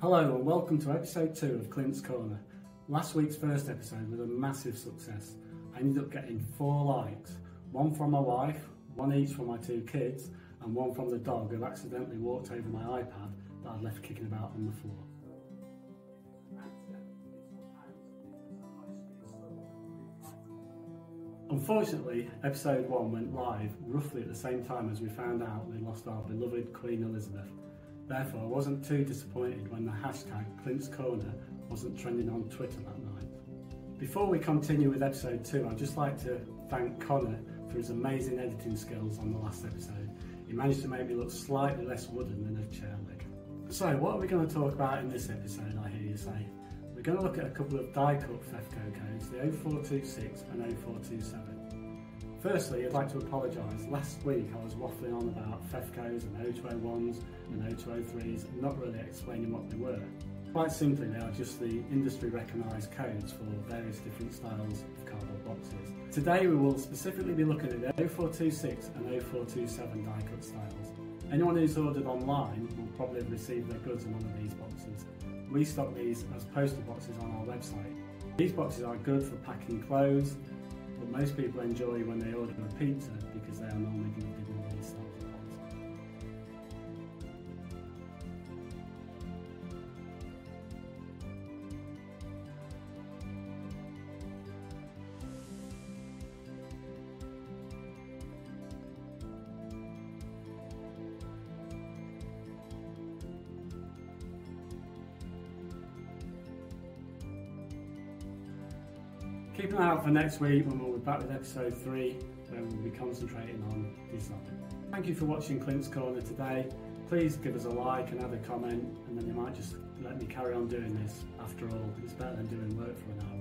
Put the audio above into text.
Hello and welcome to episode 2 of Clint's Corner. Last week's first episode was a massive success. I ended up getting four likes, one from my wife, one each from my two kids, and one from the dog who accidentally walked over my iPad that I'd left kicking about on the floor. Unfortunately, episode 1 went live roughly at the same time as we found out we lost our beloved Queen Elizabeth. Therefore, I wasn't too disappointed when the hashtag Clint's Corner wasn't trending on Twitter that night. Before we continue with episode 2, I'd just like to thank Connor for his amazing editing skills on the last episode. He managed to make me look slightly less wooden than a chair leg. So, what are we going to talk about in this episode, I hear you say? We're going to look at a couple of die cut FEFCO codes, the 0426 and 0427. Firstly, I'd like to apologise. Last week I was waffling on about FEFCOs and 0201s and 0203s and not really explaining what they were. Quite simply, they are just the industry recognised codes for various different styles of cardboard boxes. Today we will specifically be looking at the 0426 and 0427 die cut styles. Anyone who's ordered online will probably have received their goods in one of these boxes. We stock these as poster boxes on our website. These boxes are good for packing clothes, most people enjoy when they order a pizza because they are normally delivered in these styles of boxes. Keep an eye out for next week when we'll be back with episode 3 where we'll be concentrating on design. Thank you for watching Clint's Corner today. Please give us a like and add a comment and then you might just let me carry on doing this. After all, it's better than doing work for an hour.